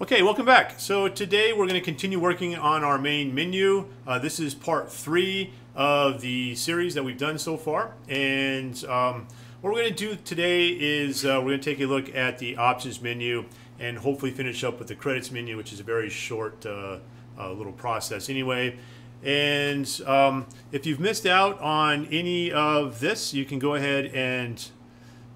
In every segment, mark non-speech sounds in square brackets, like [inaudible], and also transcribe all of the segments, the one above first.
Okay, welcome back. So today we're going to continue working on our main menu. Uh, this is part three of the series that we've done so far. And um, what we're going to do today is uh, we're going to take a look at the options menu and hopefully finish up with the credits menu, which is a very short uh, uh little process anyway. And um, if you've missed out on any of this, you can go ahead and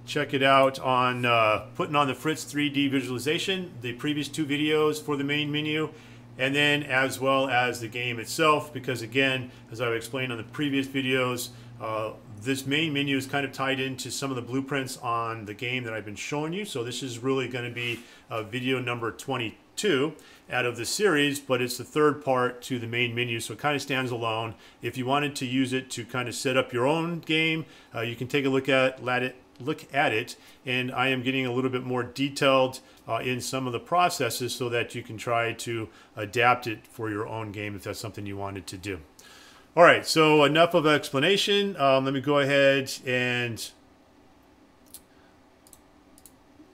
check it out on uh, Puttin' On the Fritz 3D visualization, the previous two videos for the main menu, and then as well as the game itself, because again, as I've explained on the previous videos, uh, this main menu is kind of tied into some of the blueprints on the game that I've been showing you. So this is really going to be uh, video number 22 out of the series, but it's the third part to the main menu, so it kind of stands alone. If you wanted to use it to kind of set up your own game, uh, you can take a look at, let it look at it and I am getting a little bit more detailed uh, in some of the processes so that you can try to adapt it for your own game if that's something you wanted to do. All right, so enough of explanation. Um, let me go ahead and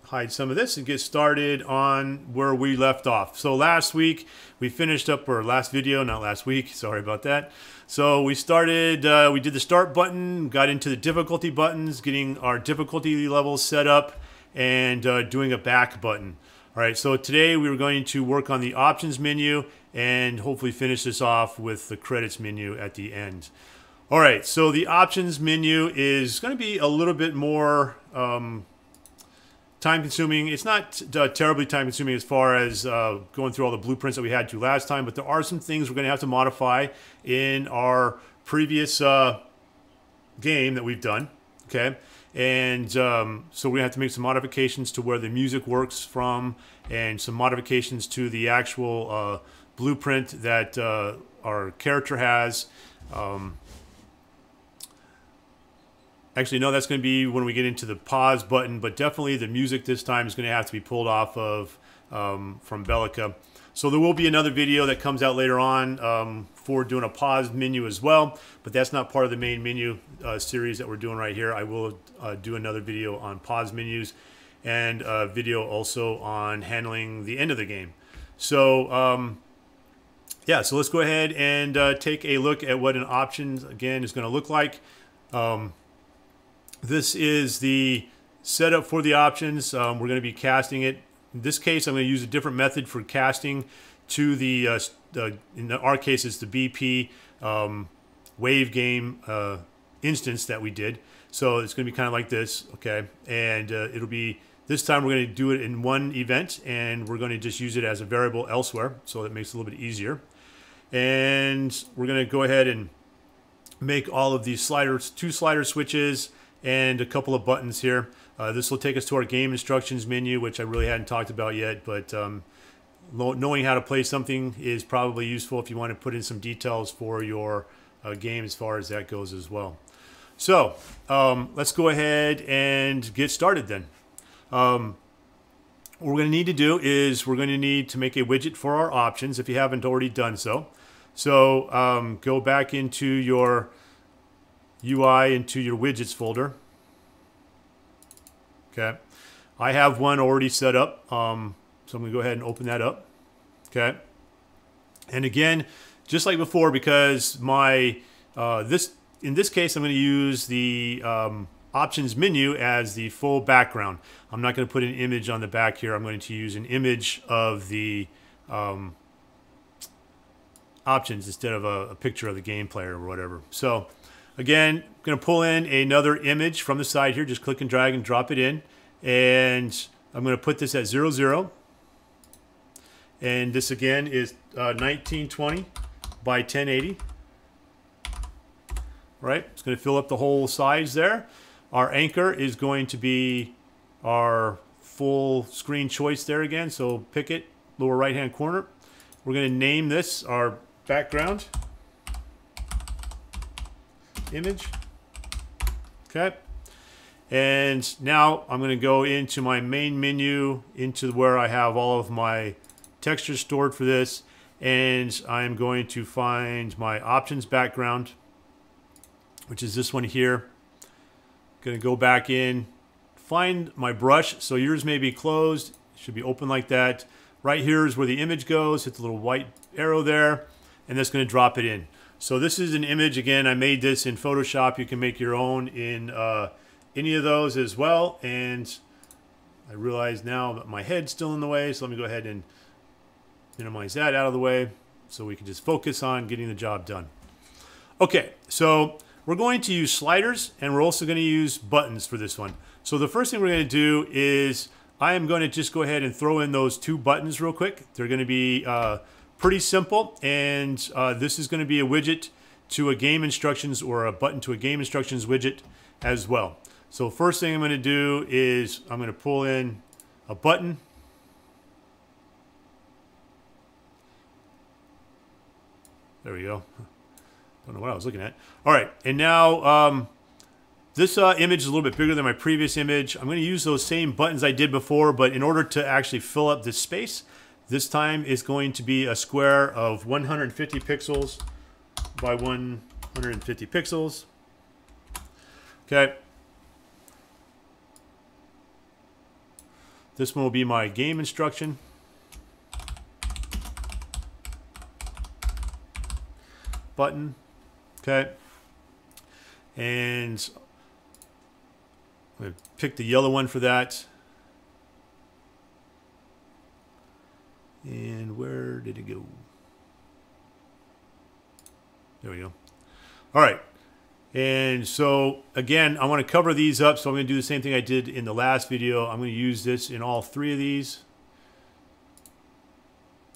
hide some of this and get started on where we left off. So last week we finished up, our last video, not last week, sorry about that. So we started, uh, we did the start button, got into the difficulty buttons, getting our difficulty levels set up, and uh, doing a back button. All right, so today we were going to work on the options menu and hopefully finish this off with the credits menu at the end. All right, so the options menu is going to be a little bit more um, time consuming. It's not uh, terribly time consuming as far as uh, going through all the blueprints that we had to last time, but there are some things we're going to have to modify in our previous uh, game that we've done. Okay. And um, so to have to make some modifications to where the music works from and some modifications to the actual uh, blueprint that uh, our character has. Um, Actually, no, that's going to be when we get into the pause button, but definitely the music this time is going to have to be pulled off of um, from Bellica. So there will be another video that comes out later on um, for doing a pause menu as well, but that's not part of the main menu uh, series that we're doing right here. I will uh, do another video on pause menus and a video also on handling the end of the game. So um, yeah, so let's go ahead and uh, take a look at what an option again is going to look like. Um, this is the setup for the options. Um, we're going to be casting it. In this case, I'm going to use a different method for casting to the, uh, uh, in our case, it's the BP um, wave game uh, instance that we did. So it's going to be kind of like this, okay? And uh, it'll be, this time we're going to do it in one event and we're going to just use it as a variable elsewhere. So that makes it a little bit easier. And we're going to go ahead and make all of these sliders, two slider switches, and a couple of buttons here. Uh, this will take us to our game instructions menu, which I really hadn't talked about yet, but um, knowing how to play something is probably useful if you want to put in some details for your uh, game as far as that goes as well. So um, let's go ahead and get started then. Um, what we're going to need to do is we're going to need to make a widget for our options if you haven't already done so. So um, go back into your UI into your widgets folder. Okay. I have one already set up. Um, so I'm going to go ahead and open that up. Okay. And again, just like before, because my uh, this in this case, I'm going to use the um, options menu as the full background. I'm not going to put an image on the back here. I'm going to use an image of the um, options instead of a, a, picture of the game player or whatever. So Again, I'm going to pull in another image from the side here. Just click and drag and drop it in. And I'm going to put this at 0, 0. And this again is uh, 1920 by 1080. Right? It's going to fill up the whole size there. Our anchor is going to be our full screen choice there again. So pick it, lower right hand corner. We're going to name this our background image. Okay. And now I'm going to go into my main menu, into where I have all of my textures stored for this. And I'm going to find my options background, which is this one here. I'm Going to go back in, find my brush. So yours may be closed, it should be open like that. right here is where the image goes. Hit the little white arrow there, and that's going to drop it in. So this is an image. Again, I made this in Photoshop. You can make your own in uh, any of those as well. And I realize now that my head's still in the way, so let me go ahead and minimize that out of the way so we can just focus on getting the job done. Okay, so we're going to use sliders and we're also going to use buttons for this one. So the first thing we're going to do is I am going to just go ahead and throw in those two buttons real quick. They're going to be uh, pretty simple and uh, this is going to be a widget to a game instructions or a button to a game instructions widget as well. So first thing I'm going to do is I'm going to pull in a button There we go. [laughs] Don't know what I was looking at. All right, and now um, this uh, image is a little bit bigger than my previous image. I'm going to use those same buttons I did before, but in order to actually fill up this space, this time is going to be a square of 150 pixels by 150 pixels. Okay. This one will be my game instruction. button. Okay. And I'm going to pick the yellow one for that. And where did it go? There we go. All right. And so, again, I want to cover these up. So I'm going to do the same thing I did in the last video. I'm going to use this in all three of these.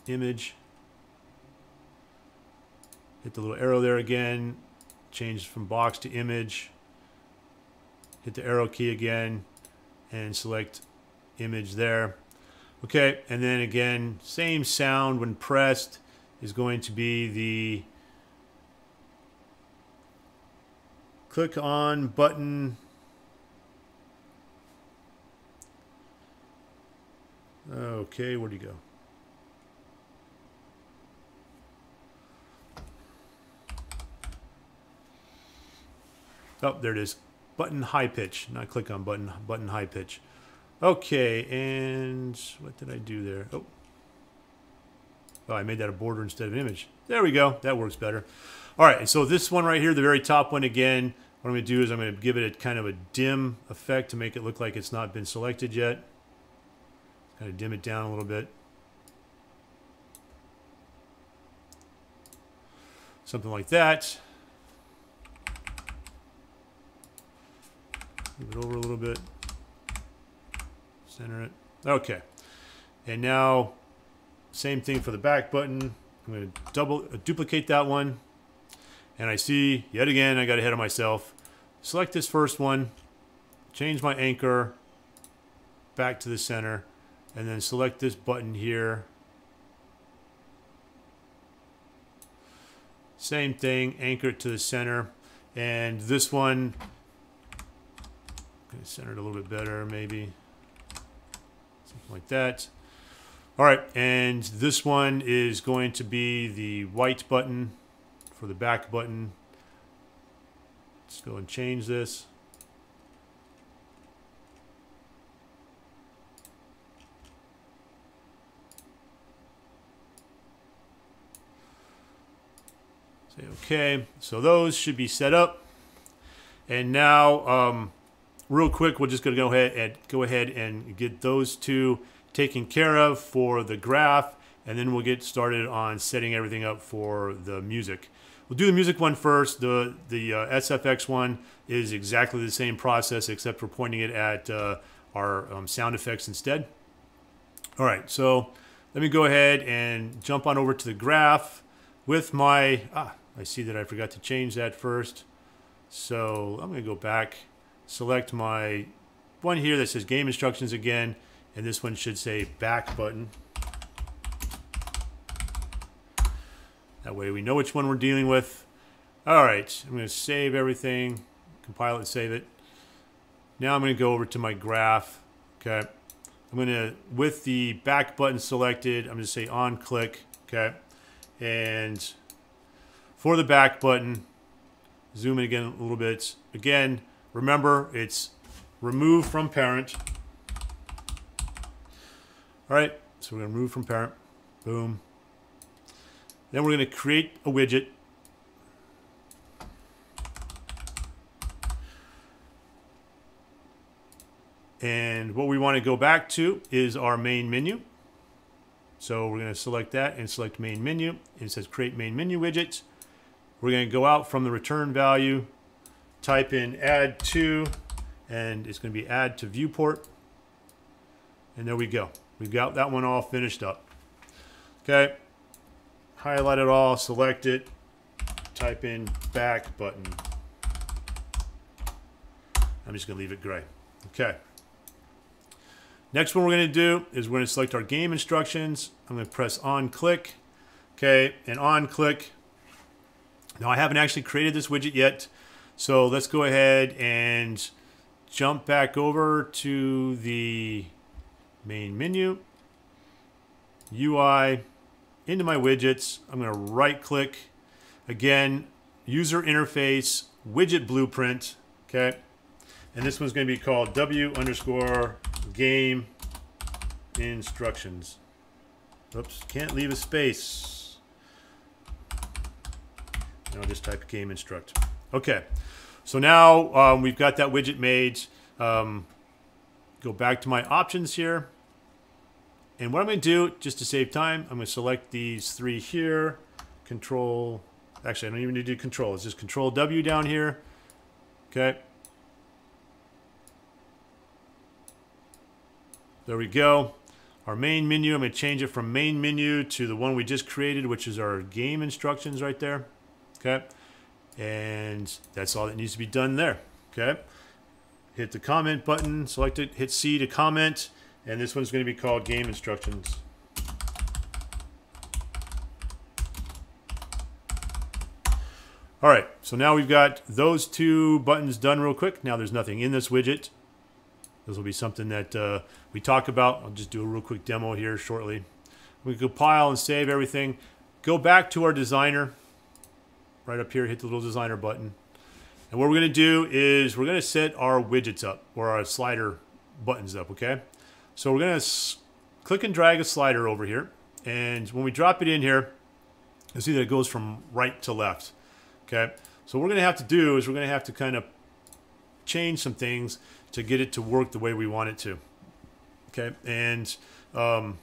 Image. Hit the little arrow there again. Change from box to image. Hit the arrow key again and select image there. Okay, and then again, same sound when pressed is going to be the click on button. Okay, where'd you go? Oh, there it is. Button high pitch. Not click on button, button high pitch. Okay, and what did I do there? Oh. Oh, I made that a border instead of an image. There we go. That works better. All right, and so this one right here, the very top one again, what I'm going to do is I'm going to give it a kind of a dim effect to make it look like it's not been selected yet. Kind of dim it down a little bit. Something like that. Move it over a little bit. Center it. Okay. And now, same thing for the back button. I'm going to double uh, duplicate that one. And I see, yet again, I got ahead of myself. Select this first one. Change my anchor back to the center. And then select this button here. Same thing, anchor it to the center. And this one, center it a little bit better, maybe. Like that. All right, and this one is going to be the white button for the back button. Let's go and change this. Say okay. So those should be set up. And now um, real quick, we're just going to go ahead and go ahead and get those two taken care of for the graph, and then we'll get started on setting everything up for the music. We'll do the music one first. The the uh, SFX one is exactly the same process, except we're pointing it at uh, our um, sound effects instead. All right, so let me go ahead and jump on over to the graph with my, ah, I see that I forgot to change that first. So I'm going to go back select my one here that says game instructions again, and this one should say back button. That way we know which one we're dealing with. All right, I'm going to save everything, compile it, save it. Now I'm going to go over to my graph. Okay, I'm going to, with the back button selected, I'm going to say on click. Okay, and for the back button, zoom in again a little bit. Again, Remember, it's remove from parent. All right, So we're going to remove from parent. Boom. Then we're going to create a widget. And what we want to go back to is our main menu. So we're going to select that and select main menu. It says create main menu widget. We're going to go out from the return value, type in add to, and it's going to be add to viewport. And there we go. We've got that one all finished up. Okay. Highlight it all, select it, type in back button. I'm just going to leave it gray. Okay. Next one we're going to do is we're going to select our game instructions. I'm going to press on click. Okay, and on click. Now I haven't actually created this widget yet. So let's go ahead and jump back over to the main menu, UI, into my widgets. I'm going to right click. Again, user interface, widget blueprint. Okay. And this one's going to be called W underscore game instructions. Oops, can't leave a space. And I'll just type game instruct. Okay, so now um, we've got that widget made. Um, go back to my options here. And what I'm going to do, just to save time, I'm going to select these three here. Control, actually I don't even need to do control. It's just control W down here. Okay. There we go. Our main menu, I'm going to change it from main menu to the one we just created, which is our game instructions right there. Okay. And that's all that needs to be done there. Okay. Hit the comment button, select it, hit C to comment, and this one's going to be called game instructions. All right, so now we've got those two buttons done real quick. Now there's nothing in this widget. This will be something that uh, we talk about. I'll just do a real quick demo here shortly. We compile and save everything. Go back to our designer. Right up here, hit the little designer button. And what we're going to do is we're going to set our widgets up, or our slider buttons up, okay? So we're going to click and drag a slider over here. And when we drop it in here, you'll see that it goes from right to left, okay? So what we're going to have to do is we're going to have to kind of change some things to get it to work the way we want it to. Okay, and um,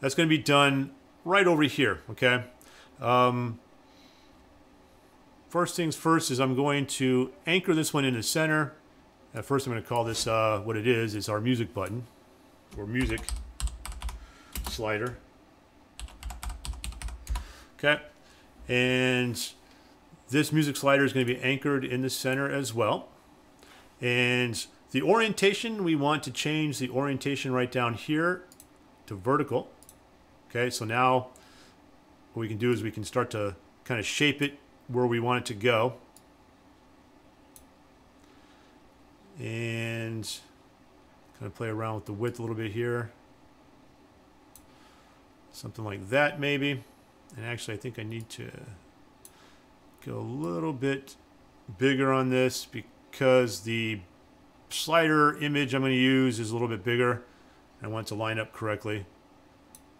that's going to be done right over here. Okay. Um, first things first is I'm going to anchor this one in the center. At first, I'm going to call this uh, what it is. It's our music button or music slider. Okay, and this music slider is going to be anchored in the center as well. And the orientation, we want to change the orientation right down here to vertical. Okay, so now what we can do is we can start to kind of shape it where we want it to go. And kind of play around with the width a little bit here. Something like that maybe. And actually I think I need to go a little bit bigger on this because the slider image I'm going to use is a little bit bigger. I want to line up correctly.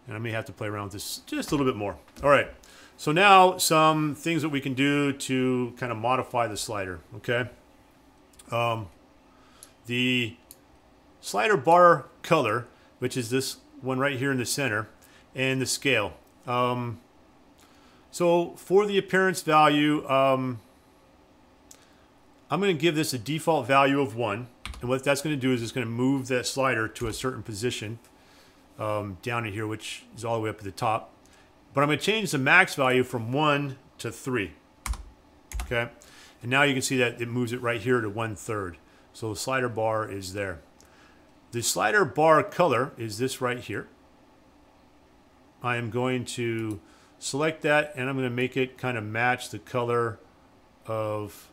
And I may have to play around with this just a little bit more. All right. So now some things that we can do to kind of modify the slider. Okay. Um, the slider bar color, which is this one right here in the center, and the scale. Um, so for the appearance value, um, I'm going to give this a default value of 1. And what that's going to do is it's going to move that slider to a certain position um, down in here, which is all the way up at the top. But I'm going to change the max value from 1 to 3. Okay? And now you can see that it moves it right here to one third. So the slider bar is there. The slider bar color is this right here. I am going to select that and I'm going to make it kind of match the color of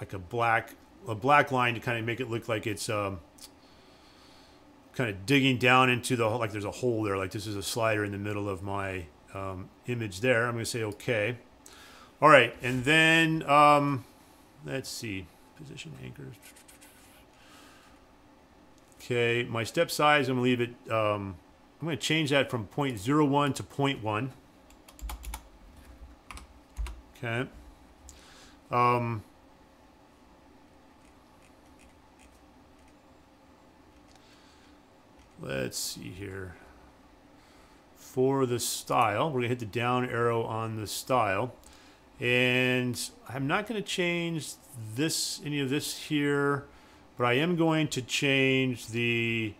like a black a black line to kind of make it look like it's um, kind of digging down into the like there's a hole there like this is a slider in the middle of my um, image there I'm gonna say okay all right and then um, let's see position anchors Okay, my step size, I'm to leave it, um, I'm to change that from 0.01 to 0.1. Okay. Um, let's see here. For the style, we're going to hit the down arrow on the style. And I'm not going to change this, any of this here, but I am going to change the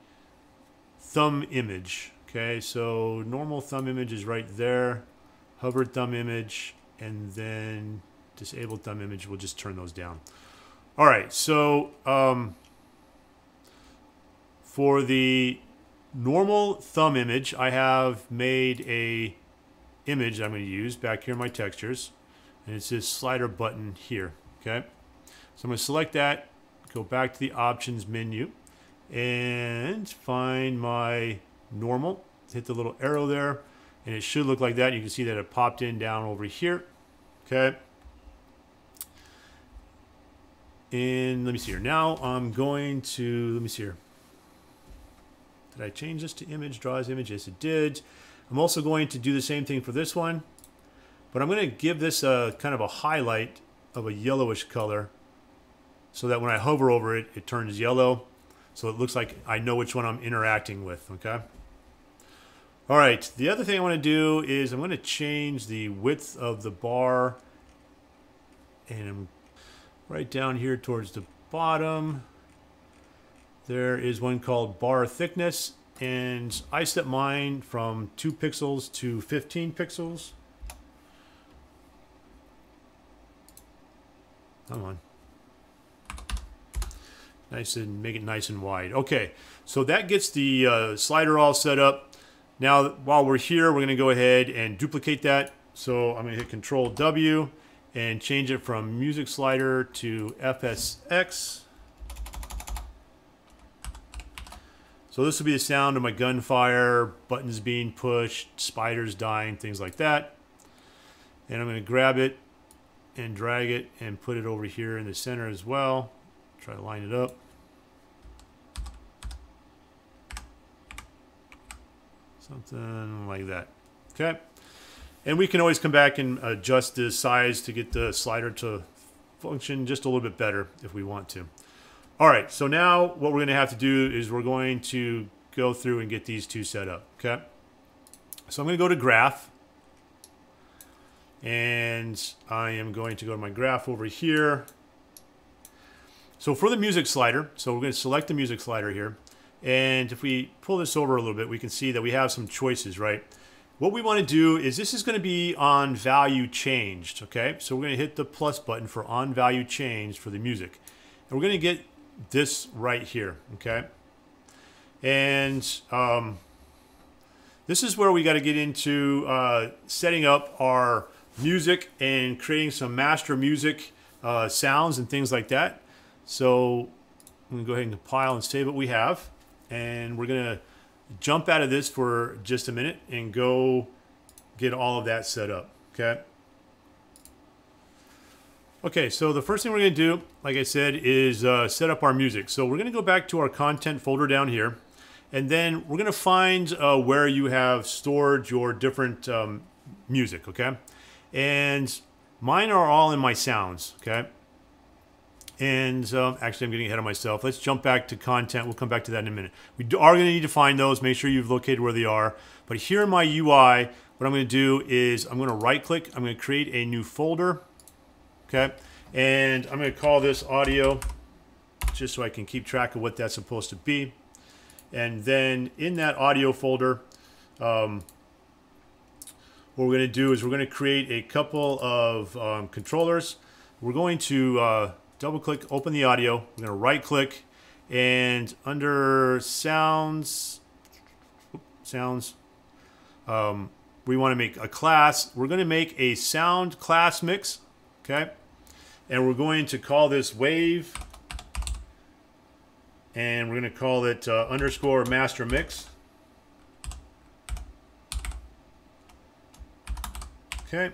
thumb image. Okay, so normal thumb image is right there. Hover thumb image, and then disabled thumb image, we'll just turn those down. All right, so um, for the normal thumb image, I have made a image I'm going to use back here in my textures. And it's this slider button here, okay? So I'm going to select that, go back to the options menu, and find my normal. Hit the little arrow there, and it should look like that. You can see that it popped in down over here, okay? And let me see here. Now I'm going to, let me see here. Did I change this to image, draws image? Yes, it did. I'm also going to do the same thing for this one. But I'm going to give this a kind of a highlight of a yellowish color so that when I hover over it, it turns yellow. So it looks like I know which one I'm interacting with, okay? All right, the other thing I want to do is I'm going to change the width of the bar and I'm right down here towards the bottom. There is one called bar thickness and I set mine from 2 pixels to 15 pixels. Come on. Nice and make it nice and wide. Okay, so that gets the uh, slider all set up. Now, while we're here, we're going to go ahead and duplicate that. So I'm going to hit Control W and change it from music slider to SFX. So this will be the sound of my gunfire, buttons being pushed, spiders dying, things like that. And I'm going to grab it and drag it and put it over here in the center as well. Try to line it up. Something like that. Okay. And we can always come back and adjust the size to get the slider to function just a little bit better if we want to. All right, so now what we're going to have to do is we're going to go through and get these two set up, okay? So I'm going to go to Graph, and I am going to go to my graph over here. So for the music slider, so we're going to select the music slider here. And if we pull this over a little bit, we can see that we have some choices, right? What we want to do is this is going to be on value changed, okay? So we're going to hit the plus button for on value changed for the music. And we're going to get this right here, okay? And um, this is where we got to get into uh, setting up our music and creating some master music uh, sounds and things like that. So I'm going to go ahead and compile and save what we have. And we're going to jump out of this for just a minute and go get all of that set up. Okay. Okay, so the first thing we're going to do, like I said, is uh, set up our music. So we're going to go back to our content folder down here. And then we're going to find uh, where you have stored your different um, music, okay? And mine are all in my sounds, okay? And um, actually, I'm getting ahead of myself. Let's jump back to content. We'll come back to that in a minute. We are going to need to find those. Make sure you've located where they are. But here in my UI, what I'm going to do is I'm going to right click. I'm going to create a new folder. Okay. And I'm going to call this audio just so I can keep track of what that's supposed to be. And then in that audio folder, um, what we're going to do is we're going to create a couple of um, controllers. We're going to uh, double click, open the audio. We're going to right click and under sounds, sounds, um, we want to make a class. We're going to make a sound class mix. Okay. And we're going to call this wave. And we're going to call it uh, underscore master mix. Okay.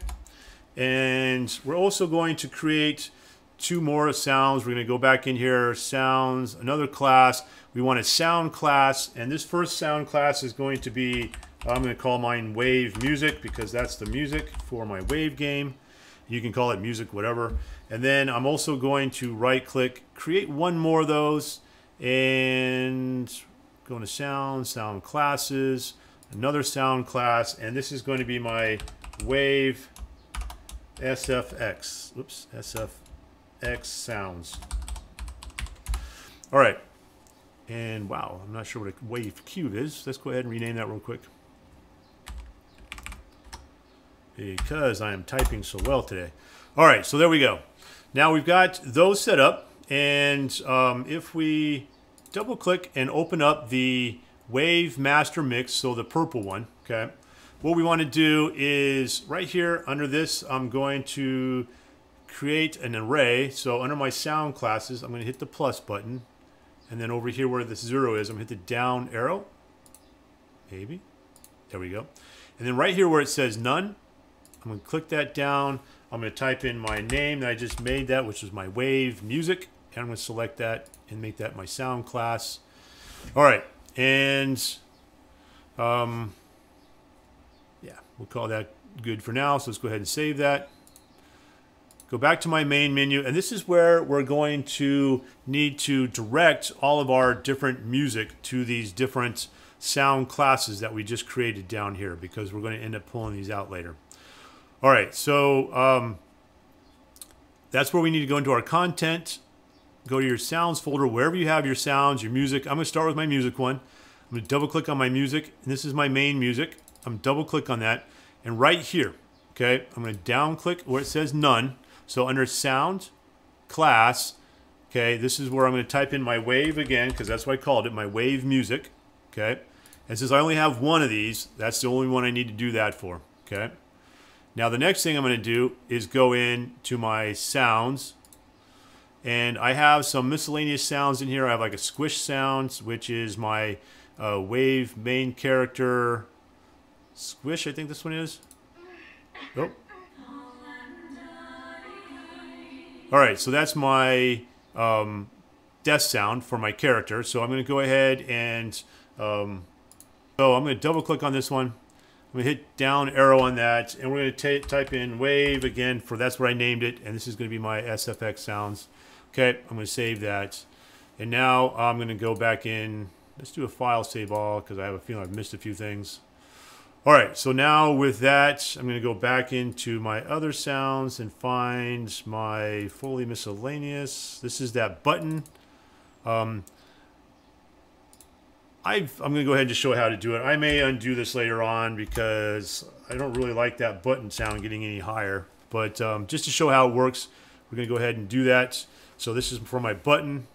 And we're also going to create two more sounds. We're going to go back in here, sounds, another class. We want a sound class, and this first sound class is going to be, I'm going to call mine wave music because that's the music for my wave game. You can call it music, whatever. And then I'm also going to right click, create one more of those, and go into sound, sound classes, another sound class, and this is going to be my wave SFX. Oops, SFX sounds. All right. And wow, I'm not sure what a wave cube is. Let's go ahead and rename that real quick. Because I am typing so well today. All right, so there we go. Now we've got those set up. And um, if we double click and open up the Wave Master Mix, so the purple one, okay, what we want to do is right here under this, I'm going to create an array. So under my sound classes, I'm going to hit the plus button. And then over here where this zero is, I'm going to hit the down arrow. Maybe. There we go. And then right here where it says none, I'm going to click that down. I'm going to type in my name that I just made that, which is my wave music. And I'm going to select that and make that my sound class. All right. And um, We'll call that good for now. So let's go ahead and save that. Go back to my main menu, and this is where we're going to need to direct all of our different music to these different sound classes that we just created down here because we're going to end up pulling these out later. All right, so um, that's where we need to go into our content. Go to your sounds folder, wherever you have your sounds, your music. I'm going to start with my music one. I'm going to double click on my music, and this is my main music. I'm double click on that. And right here, okay, I'm going to down click where it says none. So under sound, class, okay, this is where I'm going to type in my wave again because that's what I called it, my wave music, okay. And since I only have one of these, that's the only one I need to do that for, okay. Now the next thing I'm going to do is go in to my sounds and I have some miscellaneous sounds in here. I have like a squish sounds, which is my uh, wave main character Squish, I think this one is. Oh. All right, so that's my um, death sound for my character. So I'm going to go ahead and um, so I'm going to double click on this one. To hit down arrow on that, and we're going to type in wave again for that's what I named it, and this is going to be my SFX sounds. Okay, I'm going to save that. And now I'm going to go back in. Let's do a file save all because I have a feeling I've missed a few things. All right, so now with that, I'm going to go back into my other sounds and find my fully miscellaneous. This is that button. Um, i am going to go ahead and just show how to do it. I may undo this later on because I don't really like that button sound getting any higher. But um, just to show how it works, we're going to go ahead and do that. So this is for my button.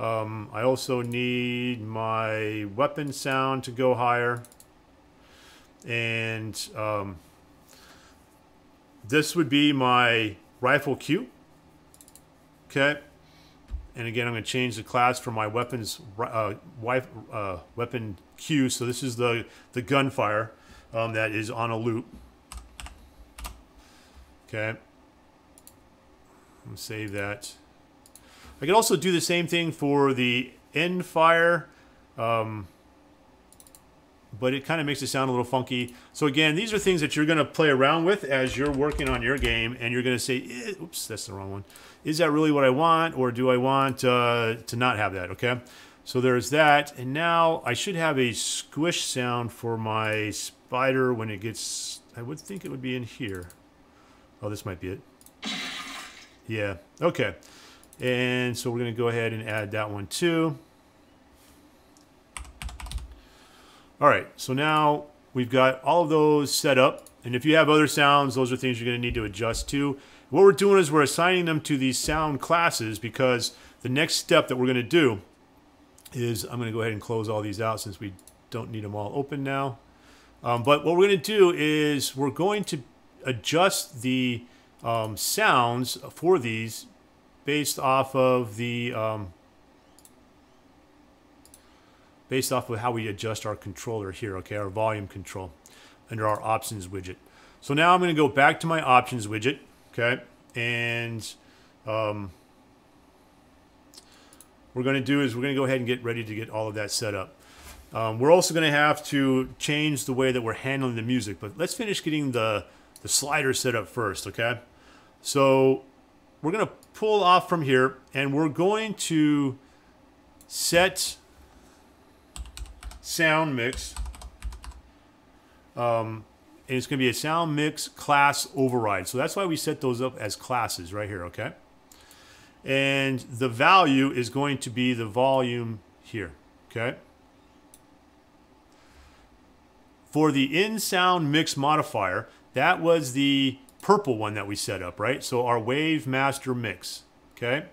Um, I also need my weapon sound to go higher. And um, this would be my rifle cue. Okay. And again, I'm going to change the class for my weapons uh, wife, uh, weapon cue. So this is the, the gunfire um, that is on a loop. Okay. I'm save that. I could also do the same thing for the end fire, um, but it kind of makes it sound a little funky. So again, these are things that you're going to play around with as you're working on your game, and you're going to say, eh, oops, that's the wrong one. Is that really what I want, or do I want uh, to not have that, okay? So there's that, and now I should have a squish sound for my spider when it gets, I would think it would be in here. Oh, this might be it. Yeah, okay. And so we're going to go ahead and add that one too. All right, so now we've got all of those set up. And if you have other sounds, those are things you're going to need to adjust to. What we're doing is we're assigning them to these sound classes because the next step that we're going to do is I'm going to go ahead and close all these out since we don't need them all open now. Um, but what we're going to do is we're going to adjust the um, sounds for these based off of the um, based off of how we adjust our controller here, okay, our volume control under our options widget. So now I'm going to go back to my options widget, okay, and um, we're going to do is we're going to go ahead and get ready to get all of that set up. Um, we're also going to have to change the way that we're handling the music, but let's finish getting the, the slider set up first, okay? So we're going to pull off from here, and we're going to set sound mix. Um, and it's going to be a sound mix class override. So that's why we set those up as classes right here, okay? And the value is going to be the volume here, okay? For the in sound mix modifier, that was the purple one that we set up, right? So our wave master mix, okay?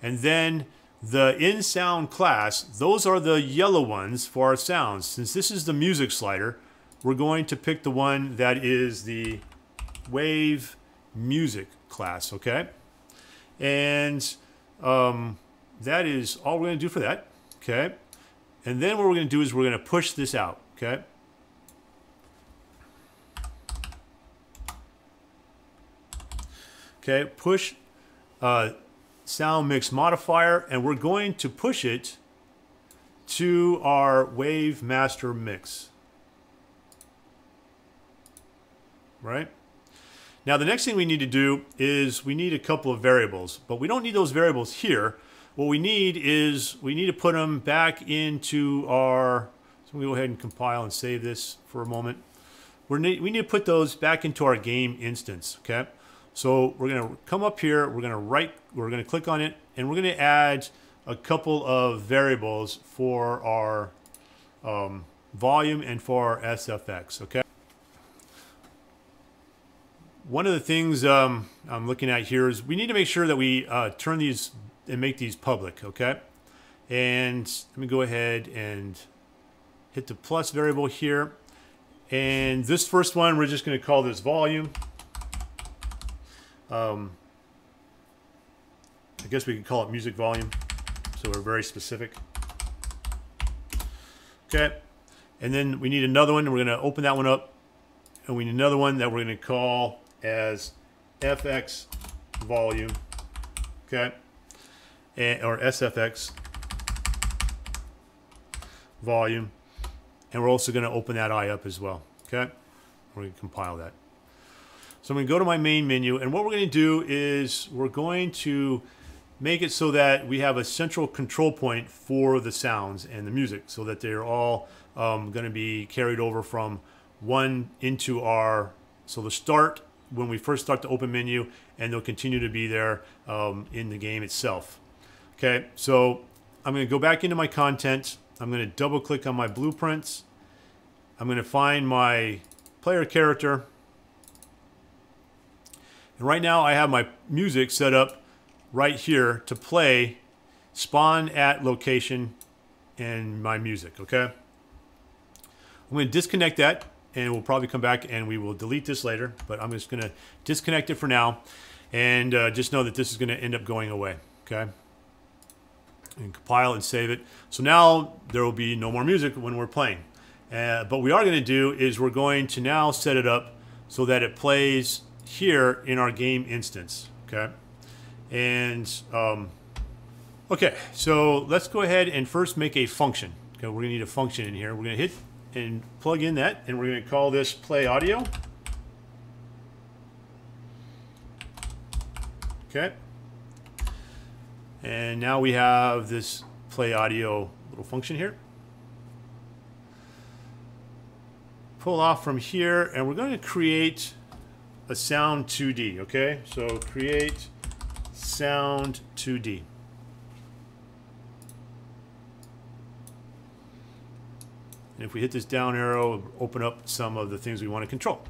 And then the in sound class, those are the yellow ones for our sounds. Since this is the music slider, we're going to pick the one that is the wave music class, okay? And um, that is all we're going to do for that, okay? And then what we're going to do is we're going to push this out, okay? Okay, push uh, sound mix modifier, and we're going to push it to our wave master mix. Right? Now the next thing we need to do is we need a couple of variables, but we don't need those variables here. What we need is we need to put them back into our, so we go ahead and compile and save this for a moment. we need, we need to put those back into our game instance, okay? So we're going to come up here, we're going to right, we're going to click on it, and we're going to add a couple of variables for our um, volume and for our SFX, okay? One of the things um, I'm looking at here is we need to make sure that we uh, turn these and make these public, okay? And let me go ahead and hit the plus variable here. And this first one, we're just going to call this volume. Um, I guess we could call it music volume, so we're very specific. Okay, and then we need another one. We're going to open that one up, and we need another one that we're going to call as FX volume. Okay, and, or SFX volume, and we're also going to open that eye up as well. Okay, we're going to compile that. So I'm going to go to my main menu, and what we're going to do is we're going to make it so that we have a central control point for the sounds and the music so that they're all um, going to be carried over from one into our, so the start when we first start the open menu, and they'll continue to be there um, in the game itself. Okay, so I'm going to go back into my content. I'm going to double click on my blueprints. I'm going to find my player character. And right now I have my music set up right here to play spawn at location and my music, okay? I'm going to disconnect that and we'll probably come back and we will delete this later, but I'm just going to disconnect it for now and uh, just know that this is going to end up going away, okay? And compile and save it. So now there will be no more music when we're playing. Uh, but we are going to do is we're going to now set it up so that it plays here in our game instance, okay? And, um, okay, so let's go ahead and first make a function. Okay, we're gonna need a function in here. We're gonna hit and plug in that, and we're gonna call this play audio. Okay. And now we have this play audio little function here. Pull off from here, and we're going to create a sound 2D, okay? So create sound 2D. And if we hit this down arrow, open up some of the things we want to control.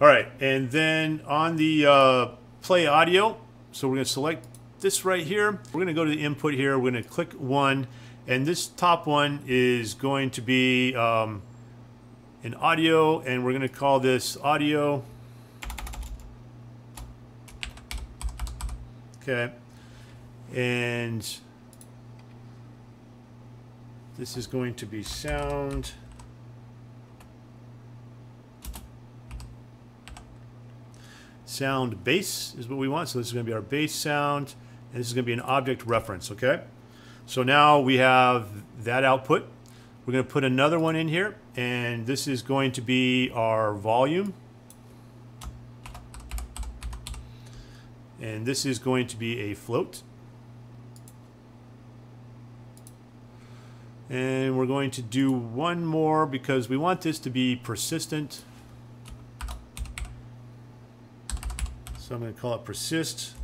All right, and then on the uh, play audio, so we're going to select this right here. We're going to go to the input here. We're going to click one, and this top one is going to be um, an audio, and we're going to call this audio Okay. And this is going to be sound. sound base is what we want. So this is going to be our base sound, and this is going to be an object reference, okay? So now we have that output. We're going to put another one in here, and this is going to be our volume. And this is going to be a float. And we're going to do one more because we want this to be persistent. So I'm going to call it persist.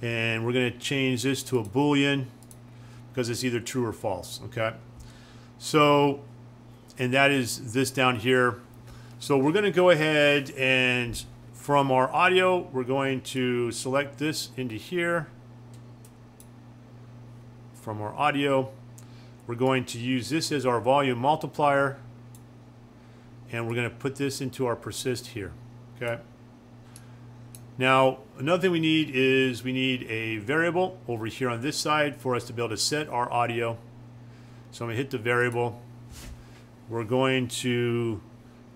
And we're going to change this to a boolean because it's either true or false, okay? So, and that is this down here. So we're going to go ahead and from our audio, we're going to select this into here. From our audio, we're going to use this as our volume multiplier. And we're going to put this into our persist here, okay? Now, another thing we need is we need a variable over here on this side for us to be able to set our audio. So I'm going to hit the variable. We're going to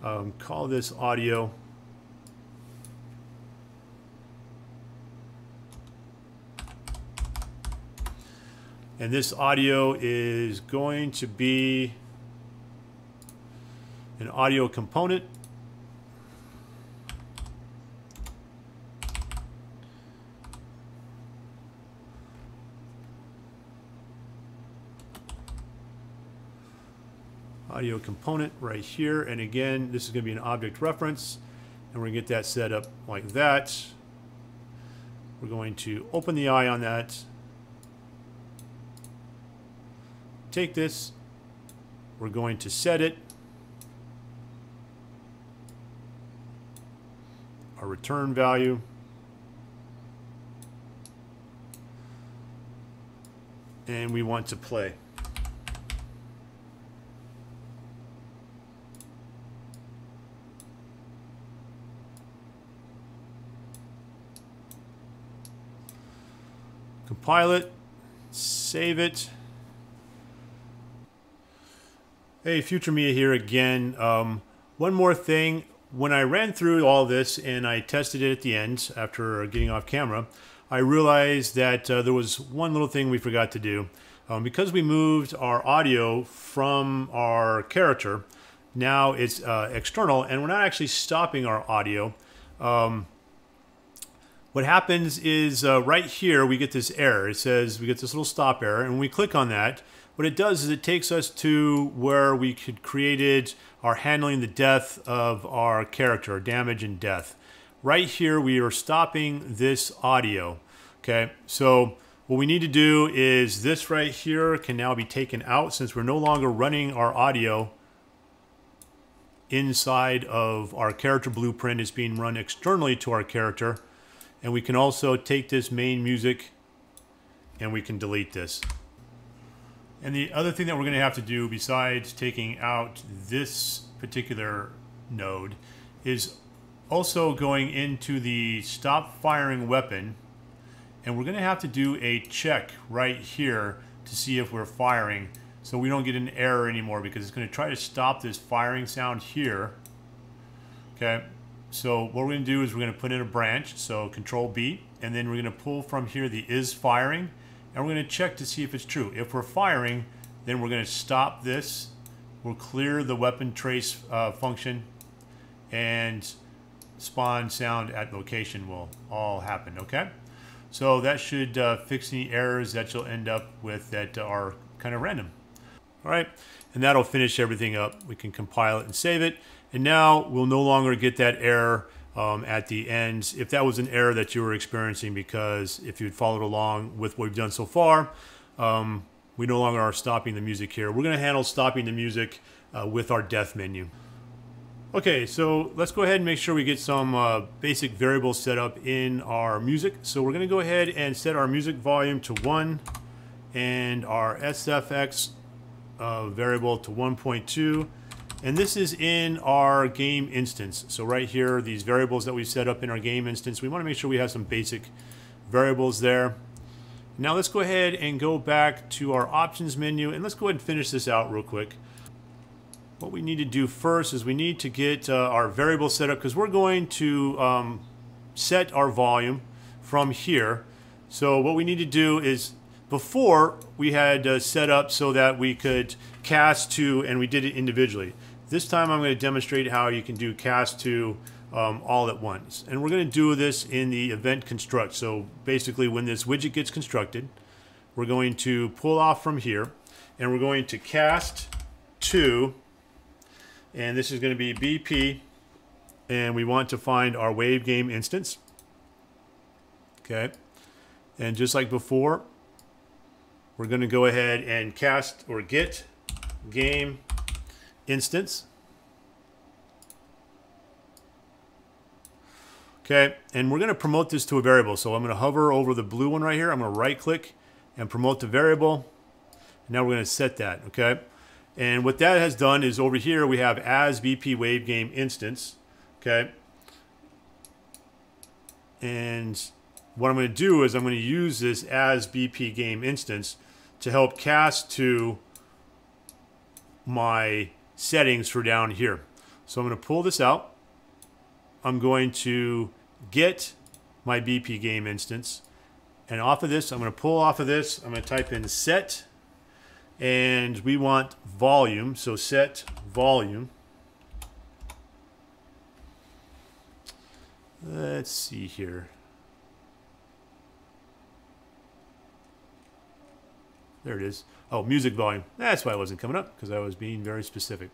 um, call this audio. And this audio is going to be an audio component. audio component right here. And again, this is going to be an object reference. And we're going to get that set up like that. We're going to open the eye on that. Take this. We're going to set it. Our return value. And we want to play. compile it, save it. Hey, Future Mia here again. Um, one more thing. When I ran through all this and I tested it at the end after getting off camera, I realized that uh, there was one little thing we forgot to do. Um, because we moved our audio from our character, now it's uh, external and we're not actually stopping our audio. Um, what happens is uh, right here we get this error. It says we get this little stop error, and when we click on that, what it does is it takes us to where we could created our handling the death of our character, damage and death. Right here we are stopping this audio. Okay, so what we need to do is this right here can now be taken out since we're no longer running our audio inside of our character blueprint is being run externally to our character. And we can also take this main music and we can delete this. And the other thing that we're going to have to do besides taking out this particular node is also going into the stop firing weapon. And we're going to have to do a check right here to see if we're firing so we don't get an error anymore because it's going to try to stop this firing sound here. Okay so what we're going to do is we're going to put in a branch, so Control B, and then we're going to pull from here the is firing, and we're going to check to see if it's true. If we're firing, then we're going to stop this. We'll clear the weapon trace uh, function, and spawn sound at location will all happen, okay? So that should uh, fix any errors that you'll end up with that are kind of random. All right, and that'll finish everything up. We can compile it and save it. And now we'll no longer get that error um, at the end if that was an error that you were experiencing because if you'd followed along with what we've done so far, um, we no longer are stopping the music here. We're going to handle stopping the music uh, with our death menu. Okay, so let's go ahead and make sure we get some uh, basic variables set up in our music. So we're going to go ahead and set our music volume to 1 and our SFX uh, variable to 1.2 and this is in our game instance. So right here, these variables that we set up in our game instance, we want to make sure we have some basic variables there. Now let's go ahead and go back to our options menu and let's go ahead and finish this out real quick. What we need to do first is we need to get uh, our variable set up because we're going to um, set our volume from here. So what we need to do is before we had uh, set up so that we could cast to and we did it individually. This time I'm going to demonstrate how you can do cast to um, all at once. And we're going to do this in the event construct. So basically when this widget gets constructed, we're going to pull off from here and we're going to cast to, and this is going to be BP, and we want to find our wave game instance. Okay. And just like before, we're going to go ahead and cast or get game instance. Okay, and we're going to promote this to a variable. So I'm going to hover over the blue one right here. I'm going to right click and promote the variable. Now we're going to set that, okay? And what that has done is over here we have as BP wave game instance, okay? And what I'm going to do is I'm going to use this as BP game instance to help cast to my settings for down here. So I'm going to pull this out. I'm going to get my BP game instance. And off of this, I'm going to pull off of this. I'm going to type in set. And we want volume. So set volume. Let's see here. There it is. Oh, music volume. That's why it wasn't coming up, because I was being very specific.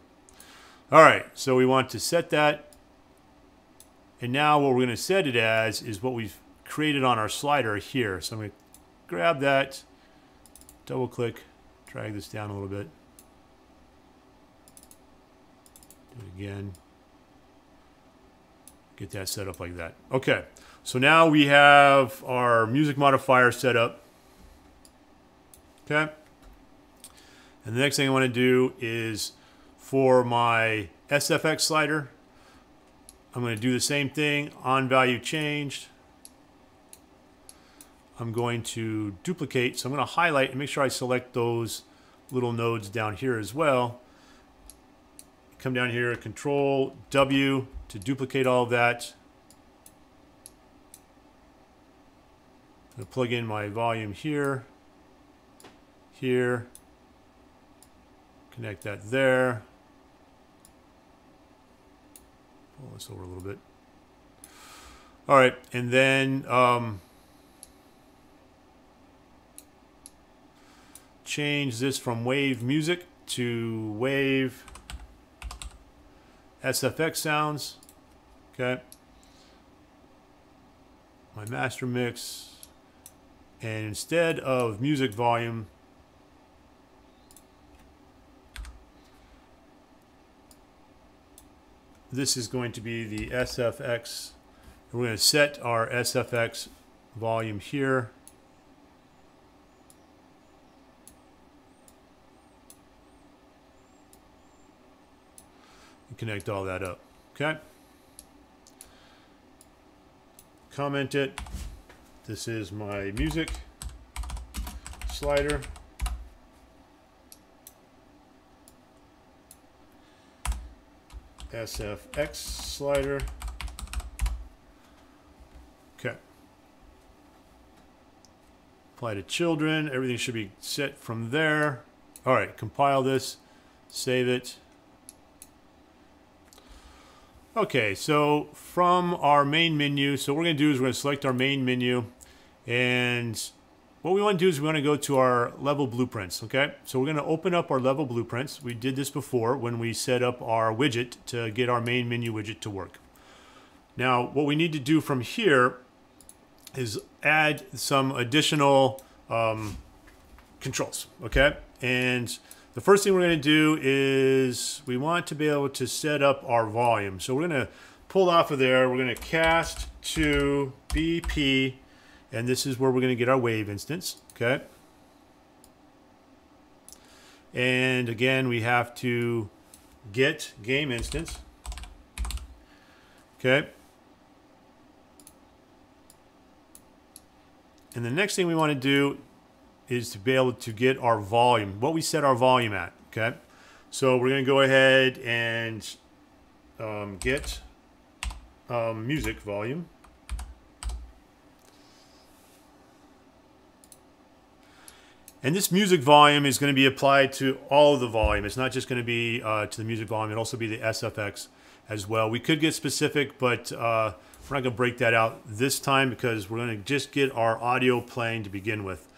All right, so we want to set that. And now what we're going to set it as is what we've created on our slider here. So I'm going to grab that, double click, drag this down a little bit. Do it again. Get that set up like that. Okay, so now we have our music modifier set up. Okay. And the next thing I want to do is for my SFX slider, I'm going to do the same thing on value changed. I'm going to duplicate. So I'm going to highlight and make sure I select those little nodes down here as well. Come down here, Control W to duplicate all of that. I'm going to plug in my volume here here. Connect that there. Pull this over a little bit. All right, and then um, change this from wave music to wave SFX sounds. Okay. My master mix. And instead of music volume, this is going to be the SFX. We're going to set our SFX volume here. And connect all that up. Okay. Comment it. This is my music slider. SFX slider. Okay. Apply to children. Everything should be set from there. All right, compile this, save it. Okay, so from our main menu, so what we're going to do is we're going to select our main menu and what we want to do is we want to go to our level blueprints, okay? So we're going to open up our level blueprints. We did this before when we set up our widget to get our main menu widget to work. Now, what we need to do from here is add some additional um, controls, okay? And the first thing we're going to do is we want to be able to set up our volume. So we're going to pull off of there. We're going to cast to BP and this is where we're going to get our wave instance. Okay. And again, we have to get game instance. Okay. And the next thing we want to do is to be able to get our volume, what we set our volume at. Okay. So we're going to go ahead and um, get um, music volume. And this music volume is going to be applied to all of the volume. It's not just going to be uh, to the music volume. It'll also be the SFX as well. We could get specific, but uh, we're not going to break that out this time because we're going to just get our audio playing to begin with.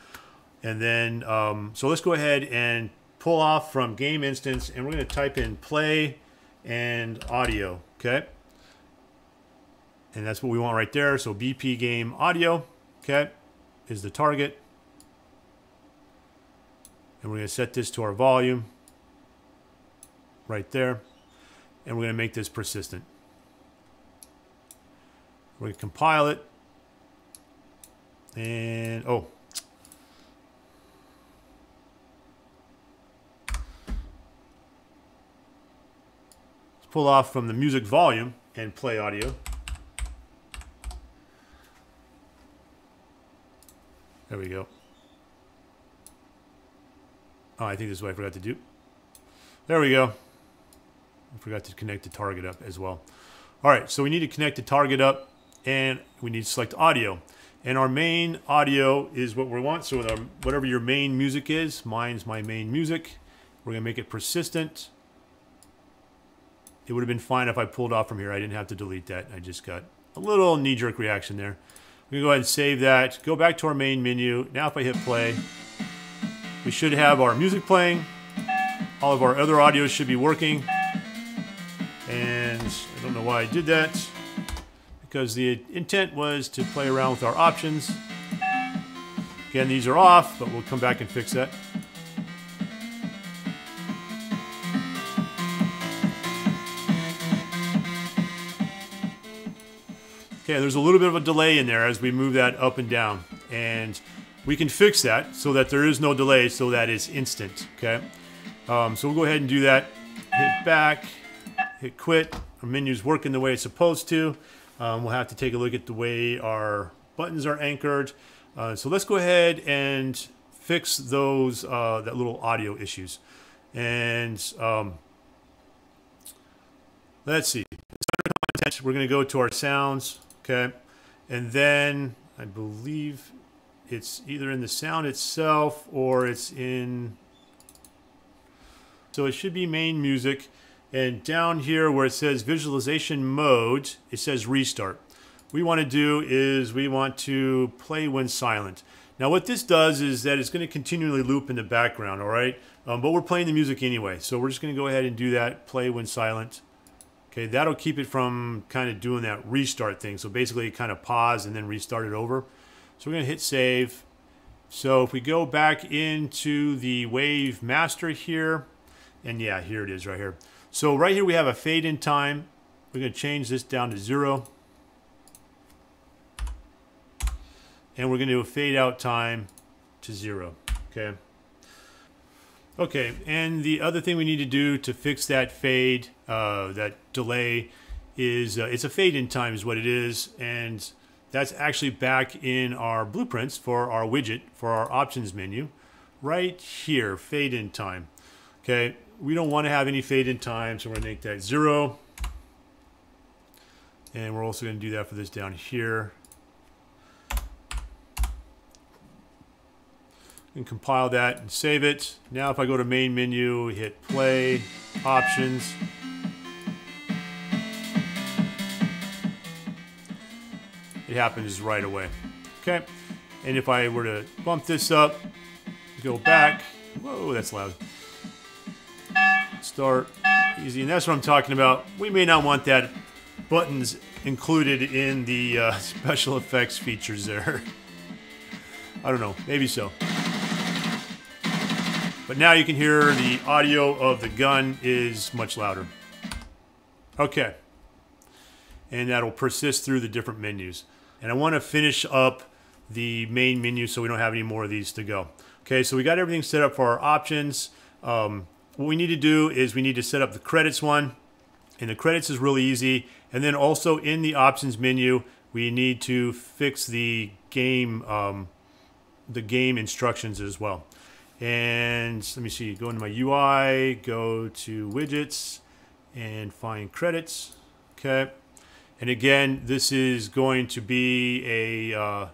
And then, um, so let's go ahead and pull off from game instance and we're going to type in play and audio, okay? And that's what we want right there. So BP game audio, okay, is the target. And we're going to set this to our volume right there. And we're going to make this persistent. We're going to compile it. And, oh. Let's pull off from the music volume and play audio. There we go. Oh, I think this is what I forgot to do. There we go. I forgot to connect the target up as well. All right, so we need to connect the target up and we need to select audio. And our main audio is what we want. So our, whatever your main music is, mine's my main music. We're gonna make it persistent. It would have been fine if I pulled off from here. I didn't have to delete that. I just got a little knee-jerk reaction there. We're gonna go ahead and save that. Go back to our main menu. Now if I hit play, we should have our music playing. All of our other audios should be working. And I don't know why I did that. Because the intent was to play around with our options. Again, these are off, but we'll come back and fix that. Okay, there's a little bit of a delay in there as we move that up and down. And we can fix that so that there is no delay so that is instant, okay? Um, so we'll go ahead and do that. Hit back, hit quit. Our menu's working the way it's supposed to. Um, we'll have to take a look at the way our buttons are anchored. Uh, so let's go ahead and fix those, uh, that little audio issues. And um, let's see. We're going to go to our sounds, okay? And then I believe it's either in the sound itself or it's in so it should be main music. And down here where it says virtualization mode it says restart. We want to do is we want to play when silent. Now what this does is that it's going to continually loop in the background all right? Um, but we're playing the music anyway so we're just going to go ahead and do that play when silent. Okay that'll keep it from kind of doing that restart thing. So basically kind of pause and then restart it over so we're going to hit save. So if we go back into the Wave Master here, and yeah, here it is right here. So right here we have a fade in time. We're going to change this down to zero. And we're going to do a fade out time to zero. Okay. Okay, and the other thing we need to do to fix that fade, uh, that delay, is uh, it's a fade in time is what it is. And that's actually back in our blueprints for our widget, for our options menu, right here, fade in time. Okay, we don't want to have any fade in time, so we're to make that zero. And we're also to do that for this down here. And compile that and save it. Now if I go to main menu, hit play, options, it happens right away. Okay, and if I were to bump this up, go back, whoa, that's loud. Start, easy, and that's what I'm talking about. We may not want that buttons included in the uh, [laughs] special effects features there. I don't know, maybe so. But now you can hear the audio of the gun is much louder. Okay. And that'll persist through the different menus. And I want to finish up the main menu so we don't have any more of these to go. Okay, so we got everything set up for our options. Um, what we need to do is we need to set up the credits one. And the credits is really easy. And then also in the options menu, we need to fix the game um, the game instructions as well. And let me see, go into my UI, go to widgets, and find credits. Okay. And again, this is going to be a uh,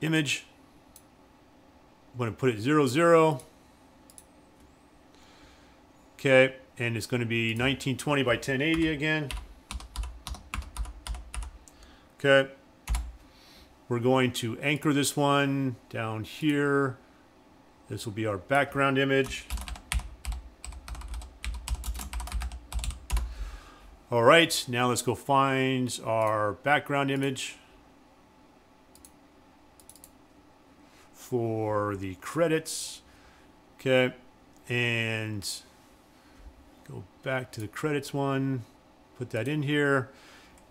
image. I'm going to put it 0, 0. Okay, and it's going to be 1920 by 1080 again. Okay. We're going to anchor this one down here. This will be our background image. All right, now let's go find our background image for the credits. Okay, and go back to the credits one, put that in here.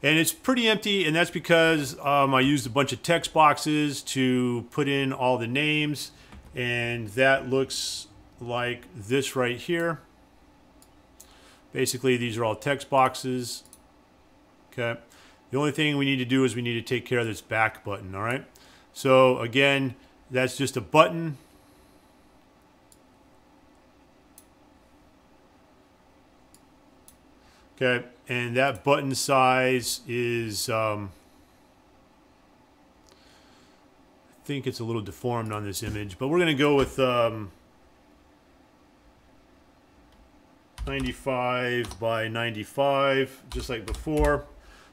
And it's pretty empty, and that's because um, I used a bunch of text boxes to put in all the names, and that looks like this right here. Basically, these are all text boxes. Okay. The only thing we need to do is we need to take care of this back button, all right? So again, that's just a button. Okay, and that button size is, um, I think it's a little deformed on this image, but we're going to go with um, 95 by 95, just like before.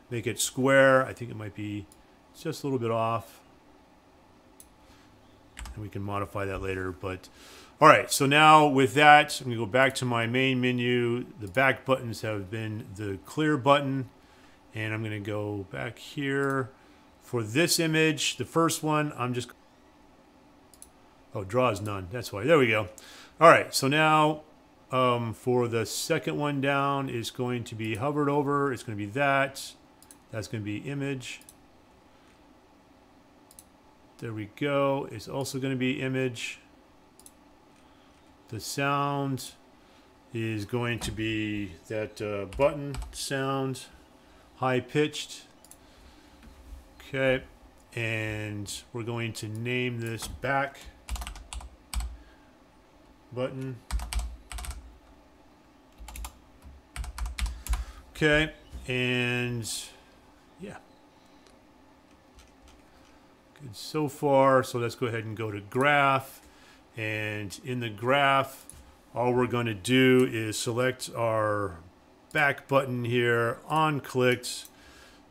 Make it square. I think it might be just a little bit off. And we can modify that later. But all right, so now with that, I'm going to go back to my main menu. The back buttons have been the clear button. And I'm going to go back here. For this image, the first one, I'm just... Oh, draws none. That's why. There we go. All right, so now um, for the second one down is going to be hovered over. It's going to be that. That's going to be image. There we go. It's also going to be image. The sound is going to be that uh, button sound, high pitched. Okay, and we're going to name this back button. Okay, and yeah. Good so far. So let's go ahead and go to graph. And in the graph, all we're going to do is select our back button here on clicked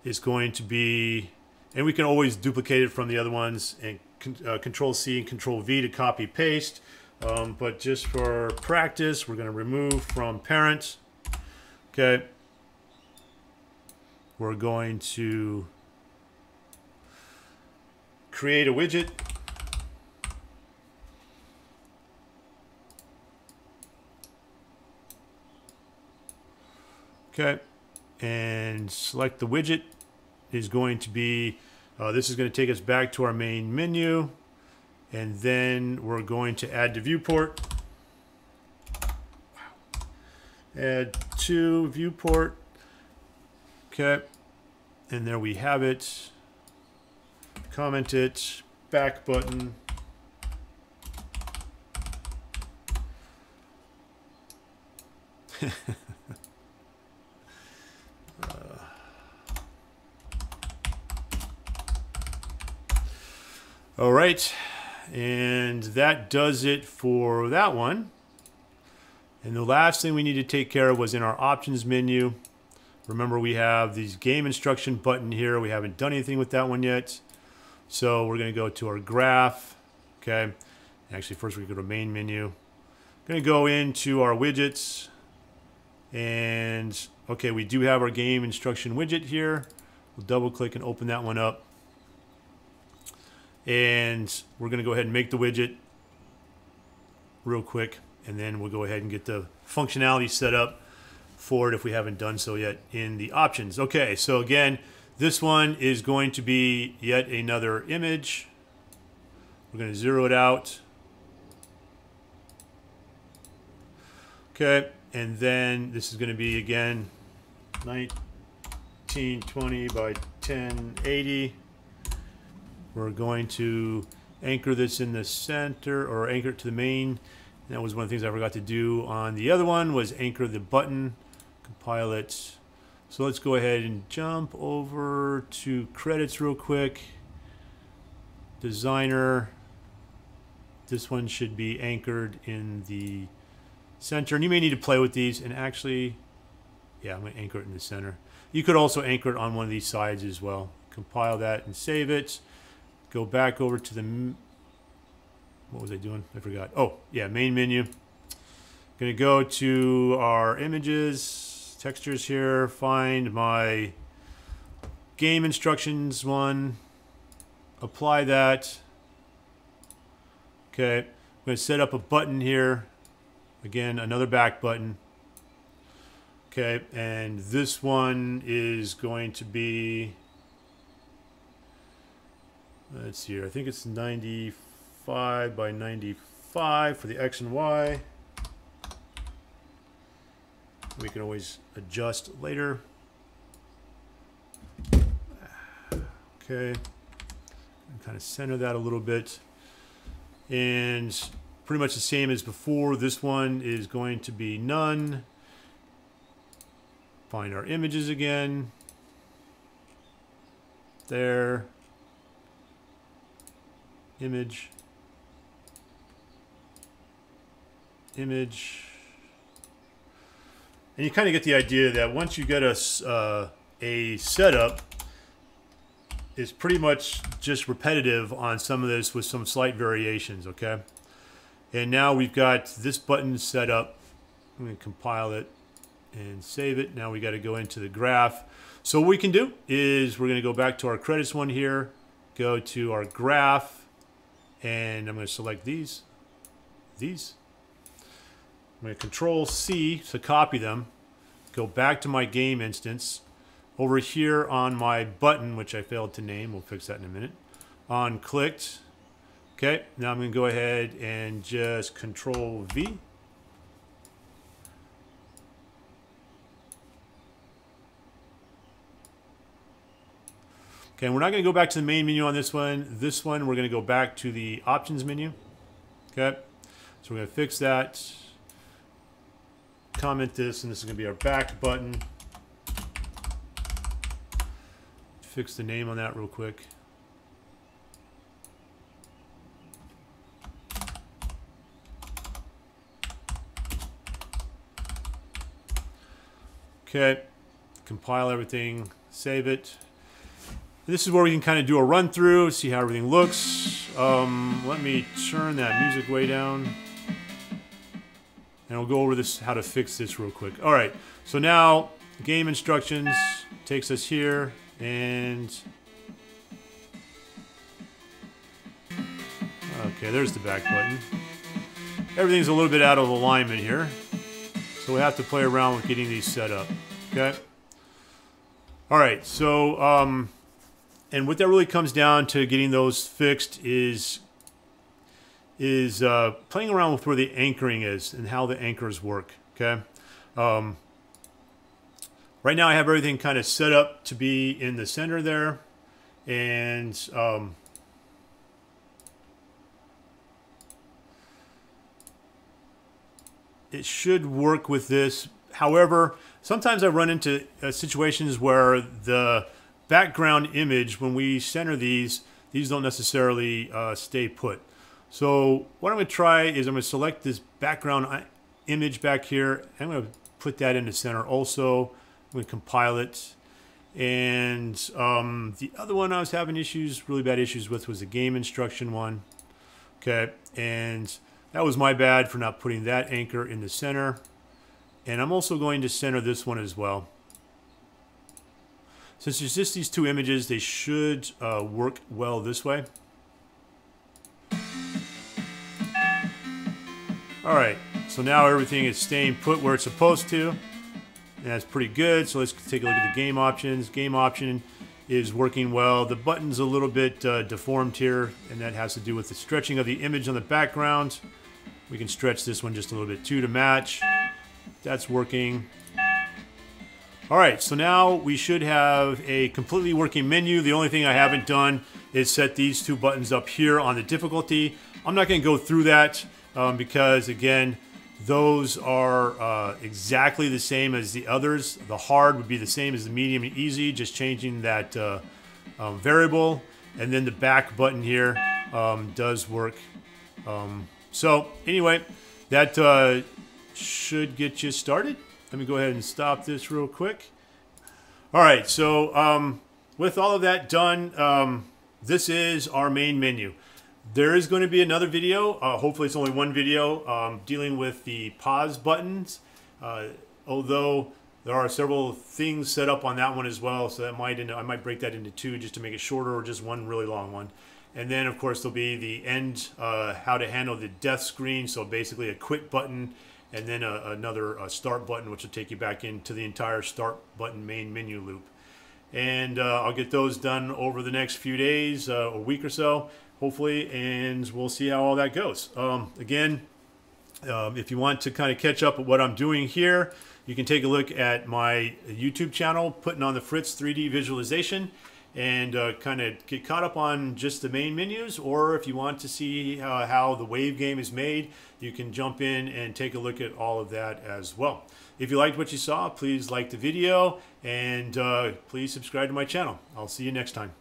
is going to be, and we can always duplicate it from the other ones and uh, control C and control V to copy paste. Um, but just for practice, we're going to remove from parent. Okay we're going to create a widget. Okay, and select the widget is going to be, uh, this is going to take us back to our main menu. And then we're going to add to viewport. Add to viewport. Okay. And there we have it. Comment it. Back button. uh. [laughs] All right. And that does it for that one. And the last thing we need to take care of was in our options menu. Remember we have these game instruction button here. We haven't done anything with that one yet. So we're going to go to our graph. Okay. Actually, first we go to main menu. Going to go into our widgets. And okay, we do have our game instruction widget here. We'll double click and open that one up. And we're going to go ahead and make the widget real quick. And then we'll go ahead and get the functionality set up for it if we haven't done so yet in the options. Okay, so again, this one is going to be yet another image. We're going to zero it out. Okay, and then this is going to be again 1920 by 1080. We're going to anchor this in the center or anchor it to the main. That was one of the things I forgot to do on the other one was anchor the button compile it. So let's go ahead and jump over to credits real quick. Designer. this one should be anchored in the center. And you may need to play with these and actually, yeah, I'm going to anchor it in the center. You could also anchor it on one of these sides as well. Compile that and save it. Go back over to the, what was I doing? I forgot. Oh, yeah, main menu. Going to go to our images, textures here, find my game instructions one, apply that. Okay, I'm going to set up a button here. Again, another back button. Okay, and this one is going to be, let's see here, I think it's 95 by 95 for the X and Y. We can always adjust later. Okay, kind of center that a little bit. And pretty much the same as before. This one is going to be none. Find our images again. There. Image. Image. And you kind of get the idea that once you get a, uh, a setup, it's pretty much just repetitive on some of this with some slight variations, okay? And now we've got this button set up. I'm going to compile it and save it. Now we got to go into the graph. So what we can do is we're going to go back to our credits one here, go to our graph, and I'm going to select these, these. I'm going to control C to copy them, go back to my game instance. Over here on my button, which I failed to name, we'll fix that in a minute, on clicked, Okay, now I'm going to go ahead and just control V. Okay, we're not going to go back to the main menu on this one. This one, we're going to go back to the options menu. Okay, so we're going to fix that. Comment this, and this is going to be our back button. Fix the name on that real quick. Okay, compile everything, save it. This is where we can kind of do a run through, see how everything looks. Um, let me turn that music way down. And we'll go over this, how to fix this real quick. All right, so now game instructions takes us here and okay, there's the back button. Everything's a little bit out of alignment here. So we have to play around with getting these set up. Okay. All right. So, um, and what that really comes down to getting those fixed is is uh, playing around with where the anchoring is and how the anchors work. Okay. Um, right now I have everything kind of set up to be in the center there. And um, it should work with this. However, sometimes I run into uh, situations where the background image, when we center these, these don't necessarily uh, stay put. So what I'm going to try is I'm going to select this background uh, image back here. I'm going to put that in the center also. I'm going to compile it. And um, the other one I was having issues, really bad issues with was the game instruction one. Okay, and that was my bad for not putting that anchor in the center. And I'm also going to center this one as well. Since there's just these two images, they should uh, work well this way. All right, so now everything is staying put where it's supposed to. And that's pretty good. So let's take a look at the game options. Game option is working well. The button's a little bit uh, deformed here, and that has to do with the stretching of the image on the background. We can stretch this one just a little bit too to match. That's working. All right, so now we should have a completely working menu. The only thing I haven't done is set these two buttons up here on the difficulty. I'm not going to go through that um, because, again, those are uh, exactly the same as the others. The hard would be the same as the medium and easy, just changing that uh, um, variable. And then the back button here um, does work Um, so anyway, that uh, should get you started. Let me go ahead and stop this real quick. All right, so um, with all of that done, um, this is our main menu. There is going to be another video, uh, hopefully it's only one video, um, dealing with the pause buttons. Uh, although there are several things set up on that one as well, so that might I might break that into two just to make it shorter or just one really long one. And then, of course, there'll be the end, uh, how to handle the death screen. So basically a quit button and then a, another a start button, which will take you back into the entire start button main menu loop. And uh, I'll get those done over the next few days, uh, a week or so, hopefully, and we'll see how all that goes. Um, again, um, if you want to kind of catch up with what I'm doing here, you can take a look at my YouTube channel, Puttin' On the Fritz 3D Visualization and uh, kind of get caught up on just the main menus or if you want to see uh, how the wave game is made you can jump in and take a look at all of that as well. If you liked what you saw please like the video and uh, please subscribe to my channel. I'll see you next time